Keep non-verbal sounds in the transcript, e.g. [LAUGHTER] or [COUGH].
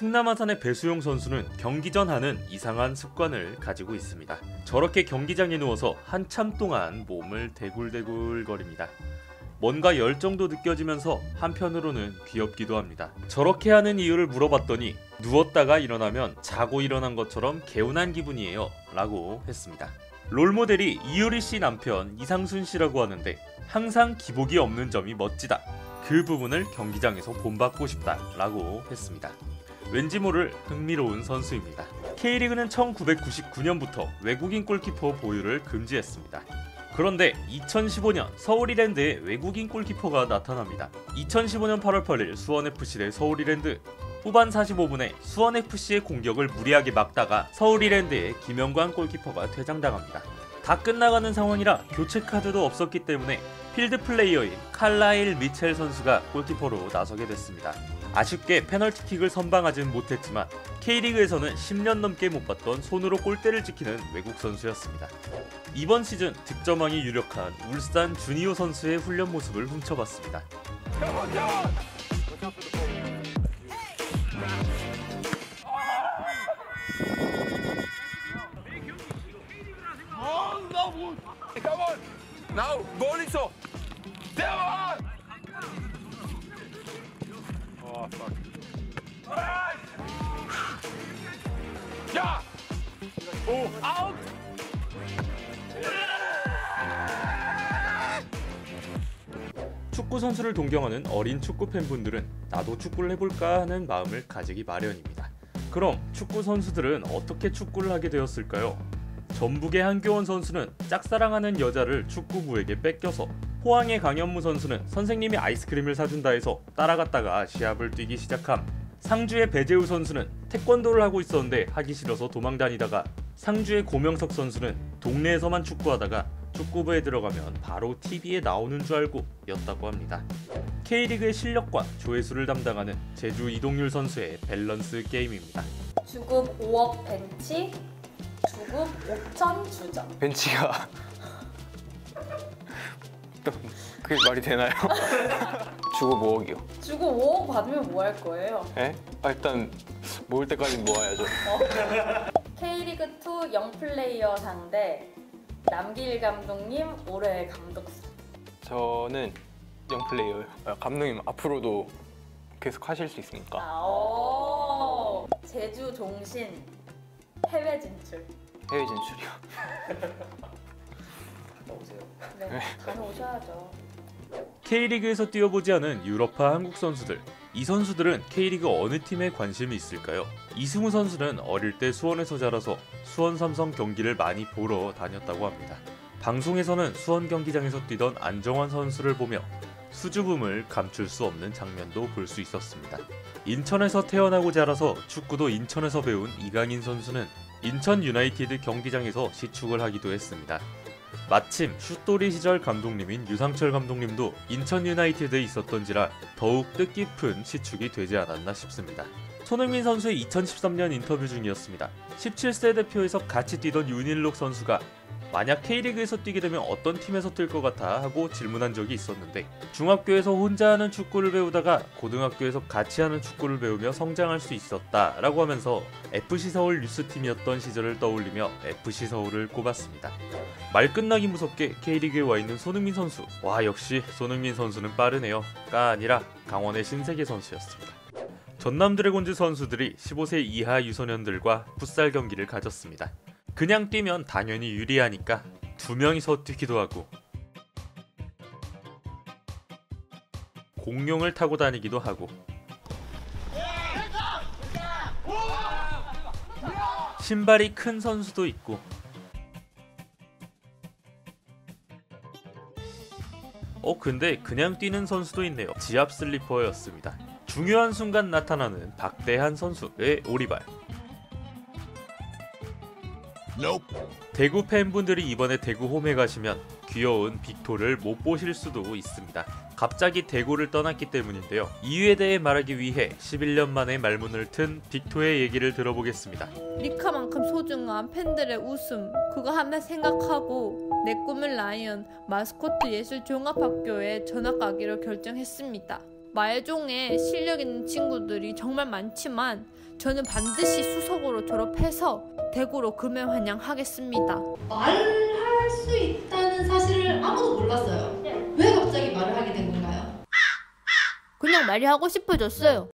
충남아산의 배수용 선수는 경기 전 하는 이상한 습관을 가지고 있습니다. 저렇게 경기장에 누워서 한참 동안 몸을 대굴대굴 거립니다. 뭔가 열정도 느껴지면서 한편으로는 귀엽기도 합니다. 저렇게 하는 이유를 물어봤더니 누웠다가 일어나면 자고 일어난 것처럼 개운한 기분이에요. 라고 했습니다. 롤모델이 이효리 씨 남편 이상순 씨라고 하는데 항상 기복이 없는 점이 멋지다. 그 부분을 경기장에서 본받고 싶다. 라고 했습니다. 왠지 모를 흥미로운 선수입니다. K리그는 1999년부터 외국인 골키퍼 보유를 금지했습니다. 그런데 2015년 서울이랜드에 외국인 골키퍼가 나타납니다. 2015년 8월 8일 수원FC 대 서울이랜드 후반 45분에 수원FC의 공격을 무리하게 막다가 서울이랜드의 김영관 골키퍼가 퇴장당합니다. 다 끝나가는 상황이라 교체 카드도 없었기 때문에 필드 플레이어인 칼라일 미첼 선수가 골키퍼로 나서게 됐습니다. 아쉽게 페널티킥을 선방하진 못했지만 K리그에서는 10년 넘게 못 봤던 손으로 골대를 지키는 외국 선수였습니다. 이번 시즌 득점왕이 유력한 울산 주니오 선수의 훈련 모습을 훔쳐봤습니다. Come on! Now, goal 있어! 대원! Oh, fuck. 축구 선수를 동경하는 어린 축구 팬분들은 나도 축구를 해볼까 하는 마음을 가지기 마련입니다. 그럼 축구 선수들은 어떻게 축구를 하게 되었을까요? 전북의 한교원 선수는 짝사랑하는 여자를 축구부에게 뺏겨서 포항의 강현무 선수는 선생님이 아이스크림을 사준다 해서 따라갔다가 시합을 뛰기 시작함 상주의 배재우 선수는 태권도를 하고 있었는데 하기 싫어서 도망다니다가 상주의 고명석 선수는 동네에서만 축구하다가 축구부에 들어가면 바로 TV에 나오는 줄 알고 였다고 합니다. K리그의 실력과 조회수를 담당하는 제주 이동률 선수의 밸런스 게임입니다. 주급 5억 벤치, 주급 5천 주전. 벤치가 또 [LAUGHS] 그게 말이 되나요? [LAUGHS] 주고 모으기요. 주급 5억 받으면 뭐 할 거예요? 예? 아, 일단 모을 때까지 모아야죠. K리그2 영플레이어 상대 남길 감독님 올해의 감독상. 저는 영플레이어요. 아, 감독님 앞으로도 계속 하실 수 있으니까 아, 오. 제주 종신 해외 진출. 해외 진출이요. [LAUGHS] 네, 다녀오셔야죠. K리그에서 뛰어보지 않은 유럽파 한국 선수들. 이 선수들은 K리그 어느 팀에 관심이 있을까요? 이승우 선수는 어릴 때 수원에서 자라서 수원 삼성 경기를 많이 보러 다녔다고 합니다. 방송에서는 수원 경기장에서 뛰던 안정환 선수를 보며 수줍음을 감출 수 없는 장면도 볼 수 있었습니다. 인천에서 태어나고 자라서 축구도 인천에서 배운 이강인 선수는 인천 유나이티드 경기장에서 시축을 하기도 했습니다. 마침 슛돌이 시절 감독님인 유상철 감독님도 인천 유나이티드에 있었던지라 더욱 뜻깊은 시축이 되지 않았나 싶습니다. 손흥민 선수의 2013년 인터뷰 중이었습니다. 17세 대표에서 같이 뛰던 윤일록 선수가 만약 K리그에서 뛰게 되면 어떤 팀에서 뛸 것 같아 하고 질문한 적이 있었는데 중학교에서 혼자 하는 축구를 배우다가 고등학교에서 같이 하는 축구를 배우며 성장할 수 있었다 라고 하면서 FC 서울 뉴스팀이었던 시절을 떠올리며 FC 서울을 꼽았습니다. 말 끝나기 무섭게 K리그에 와 있는 손흥민 선수 와 역시 손흥민 선수는 빠르네요 가 아니라 강원의 신세계 선수였습니다. 전남 드래곤즈 선수들이 15세 이하 유소년들과 풋살 경기를 가졌습니다. 그냥 뛰면 당연히 유리하니까 두 명이서 뛰기도 하고 공룡을 타고 다니기도 하고 신발이 큰 선수도 있고 어 근데 그냥 뛰는 선수도 있네요. 지압 슬리퍼였습니다. 중요한 순간 나타나는 박대한 선수의 오리발 대구 팬분들이 이번에 대구 홈에 가시면 귀여운 빅토를 못 보실 수도 있습니다. 갑자기 대구를 떠났기 때문인데요. 이유에 대해 말하기 위해 11년 만에 말문을 튼 빅토의 얘기를 들어보겠습니다. 리카만큼 소중한 팬들의 웃음 그거 하나 생각하고 내 꿈을 라이언 마스코트 예술 종합학교에 전학 가기로 결정했습니다. 말종에 실력 있는 친구들이 정말 많지만 저는 반드시 수석으로 졸업해서 대구로 금연 환영하겠습니다. 말할 수 있다는 사실을 아무도 몰랐어요. 왜 갑자기 말을 하게 된 건가요? 그냥 말이 하고 싶어졌어요.